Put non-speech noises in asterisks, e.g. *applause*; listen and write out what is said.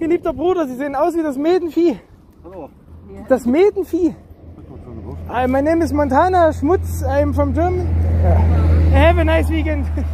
geliebter Bruder, Sie sehen aus wie das Medenvieh. Hallo. Das Medenvieh. Äh, mein my name is Montana Schmutz. I'm from Germany. Äh, have a nice weekend. *laughs*